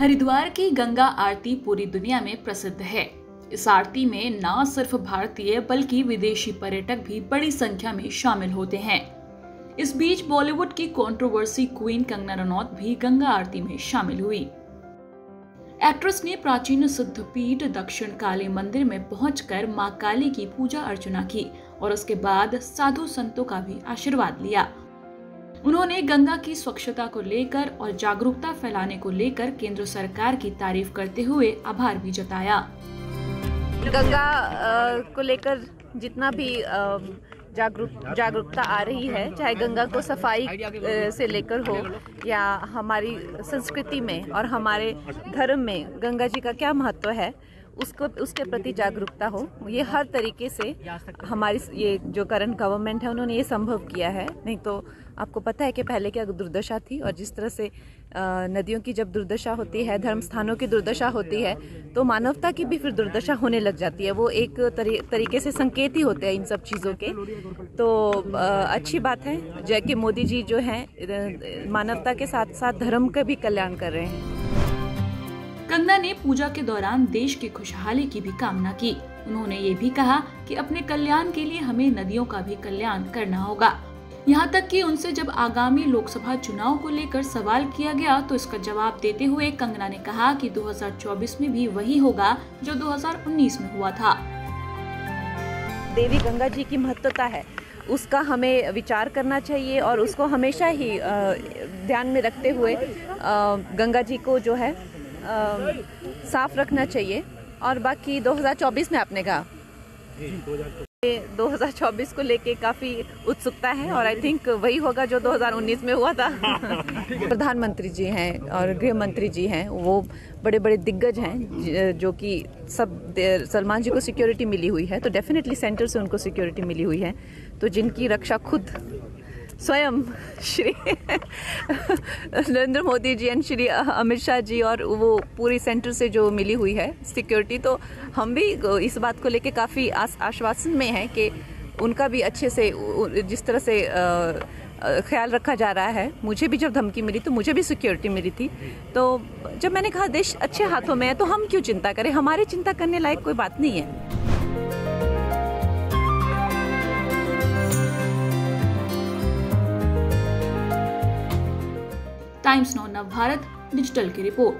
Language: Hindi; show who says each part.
Speaker 1: हरिद्वार की गंगा आरती पूरी दुनिया में प्रसिद्ध है। इस आरती में न सिर्फ़ भारतीय, बल्कि विदेशी पर्यटक भी बड़ी संख्या में शामिल होते हैं। इस बीच बॉलीवुड की कंट्रोवर्सी क्वीन कंगना रनौत भी गंगा आरती में शामिल हुई। एक्ट्रेस ने प्राचीन सिद्धपीठ दक्षिण काली मंदिर में पहुंचकर माँ काली की पूजा अर्चना की और उसके बाद साधु संतों का भी आशीर्वाद लिया। उन्होंने गंगा की स्वच्छता को लेकर और जागरूकता फैलाने को लेकर केंद्र सरकार की तारीफ़ करते हुए आभार भी जताया।
Speaker 2: गंगा को लेकर जितना भी जागरूक, जागरूकता आ रही है, चाहे गंगा को सफ़ाई से लेकर हो या हमारी संस्कृति में और हमारे धर्म में गंगा जी का क्या महत्व है उसको उसके प्रति जागरूकता हो। ये हर तरीके से हमारी ये जो करंट गवर्नमेंट है उन्होंने ये संभव किया है। नहीं तो आपको पता है कि पहले क्या दुर्दशा थी और जिस तरह से नदियों की जब दुर्दशा होती है धर्म स्थानों की दुर्दशा होती है तो मानवता की भी फिर दुर्दशा होने लग जाती है। वो एक तरी, तरीके से संकेत ही होते हैं इन सब चीज़ों के। तो अच्छी बात है। जय कि मोदी जी जो हैं मानवता के साथ साथ धर्म का भी कल्याण कर रहे हैं।
Speaker 1: कंगना ने पूजा के दौरान देश की खुशहाली की भी कामना की। उन्होंने ये भी कहा कि अपने कल्याण के लिए हमें नदियों का भी कल्याण करना होगा। यहाँ तक कि उनसे जब आगामी लोकसभा चुनाव को लेकर सवाल किया गया तो इसका जवाब देते हुए कंगना ने कहा कि 2024 में भी वही होगा जो 2019 में हुआ था।
Speaker 2: देवी गंगा जी की महत्वता है। उसका हमें विचार करना चाहिए और उसको हमेशा ही ध्यान में रखते हुए गंगा जी को जो है साफ़ रखना चाहिए। और बाकी 2024 में आपने कहा। 2024 को लेके काफ़ी उत्सुकता है और आई थिंक वही होगा जो 2019 में हुआ था। प्रधानमंत्री जी हैं और गृह मंत्री जी हैं, वो बड़े बड़े दिग्गज हैं, जो कि सब सलमान जी को सिक्योरिटी मिली हुई है तो डेफिनेटली सेंटर से उनको सिक्योरिटी मिली हुई है। तो जिनकी रक्षा खुद स्वयं श्री नरेंद्र मोदी जी एंड श्री अमित शाह जी और वो पूरी सेंटर से जो मिली हुई है सिक्योरिटी तो हम भी इस बात को लेके काफ़ी आश्वासन में हैं कि उनका भी अच्छे से जिस तरह से ख्याल रखा जा रहा है। मुझे भी जब धमकी मिली तो मुझे भी सिक्योरिटी मिली थी। तो जब मैंने कहा, देश, अच्छे हाथों में है तो हम क्यों चिंता करें? हमारी चिंता करने लायक कोई बात नहीं है।
Speaker 1: टाइम्स नौ नव भारत डिजिटल की रिपोर्ट।